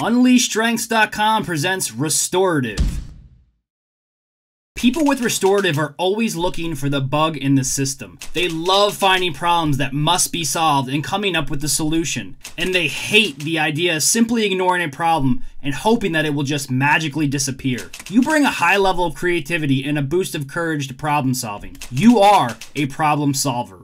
UnleashStrengths.com presents Restorative. People with restorative are always looking for the bug in the system. They love finding problems that must be solved and coming up with the solution. And they hate the idea of simply ignoring a problem and hoping that it will just magically disappear. You bring a high level of creativity and a boost of courage to problem solving. You are a problem solver.